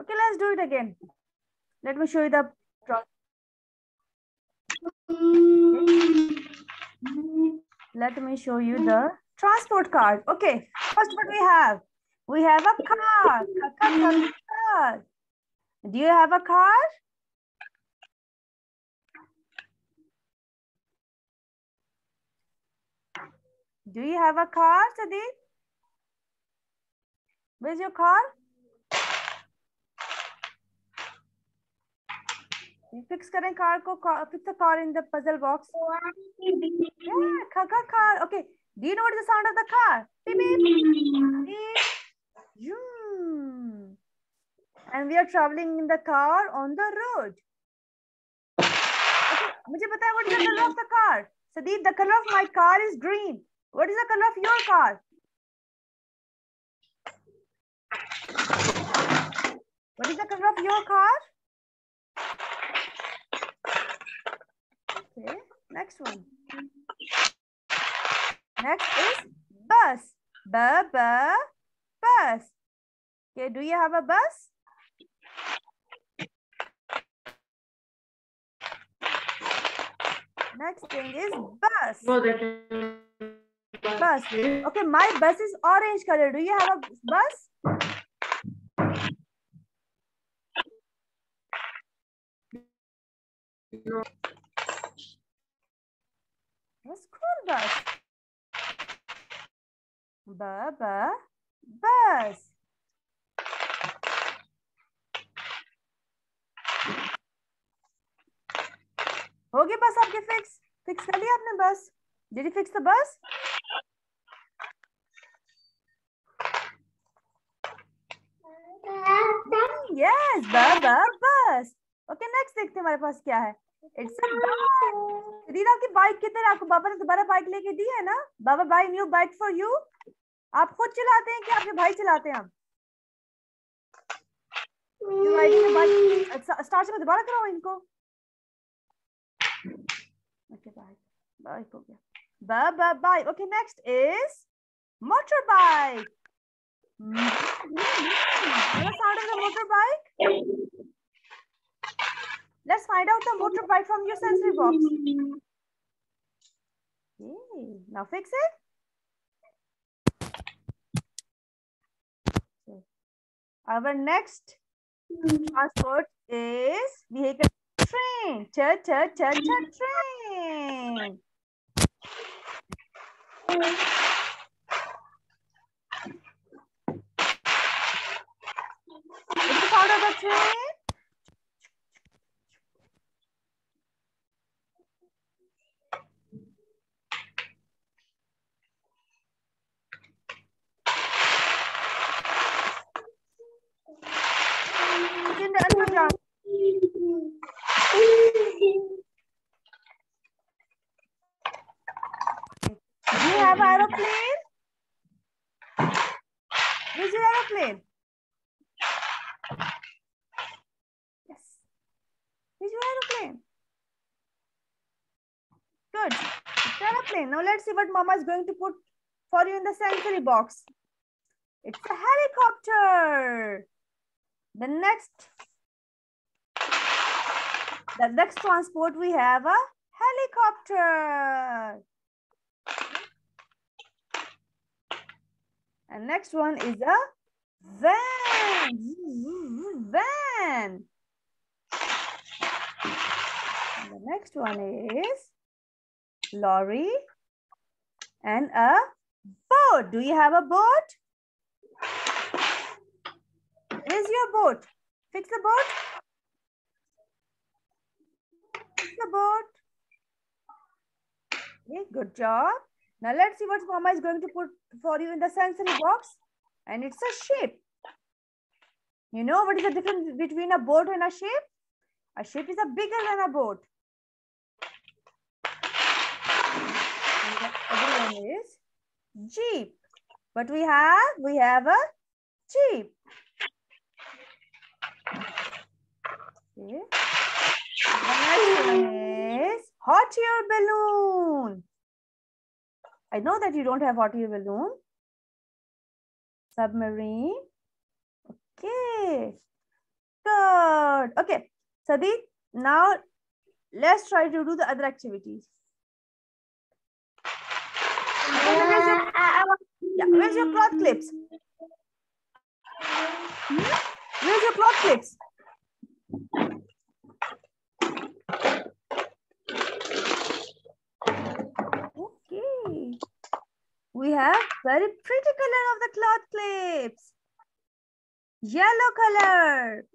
Okay, let's do it again. Let me show you the let me show you the transport card. Okay, first what we have? We have a car. Car. Do you have a car? Do you have a car, Sadiq? Where's your car? You fix current car, ko fix the car in the puzzle box. Yeah, car, car, car. Okay. Do you know what is the sound of the car? Beep, beep. beep. And we are traveling in the car on the road. Okay. What is the color of the car? Sadeep, the color of my car is green. What is the color of your car? Your car? Okay, next one. Next is bus. B, b, bus. Okay, do you have a bus? Next thing is bus. No, that is Bus. Okay, my bus is orange color. Do you have a bus? No. A school bus. B, b, bus. हो गई बस आपके fix fix कर लिया आपने बस did you fix the bus yes बाबा बस Okay next देखते हैं हमारे पास क्या है। इट्स अ बाइक रीना की बाइक कितने आपको बाबा ने दोबारा बाइक लेके दी है ना? बाबा buy new bike for you आप खुद चलाते हैं कि आपके भाई चलाते हैं आप? बाइक स्टार्ट से मैं दोबारा कराओ इनको? ओके बाइक बाइक हो गया। बाबा bike okay next is motorbike the motorbike? Let's find out the motorbike from your sensory box. Okay, now fix it. Our next transport is vehicle train. Cha cha cha cha train. The sound of the train? It's in. Do you have aeroplane? Where's your aeroplane? Yes. Where's your aeroplane? Good. It's aeroplane. Now let's see what Mama is going to put for you in the sensory box. It's a helicopter. The next, the next transport we have a helicopter. And next one is a van. Van. And the next one is lorry and a boat. Do you have a boat? Where's your boat? Fix the boat. Fix the boat. Okay, good job. Now let's see what Mama is going to put for you in the sensory box. And it's a ship. You know what is the difference between a boat and a ship? A ship is a bigger than a boat. Other one is jeep. What we have? We have a jeep. Okay. The next one is hot air balloon. I know that you don't have hot air balloon. submarine. Okay. Good. Okay. Sadi, now let's try to do the other activities. Where's your, uh, uh, uh, yeah, where's your cloth clips? Hmm? Where's your cloth clips? Okay. We have very pretty color of the cloth clips. Yellow color.